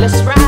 let's ride.